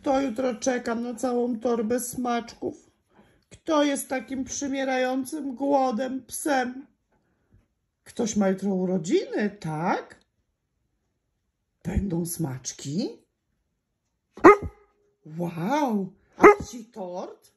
Kto jutro czeka na całą torbę smaczków? Kto jest takim przymierającym głodem psem? Ktoś ma jutro urodziny, tak? Będą smaczki? Wow! A ci tort?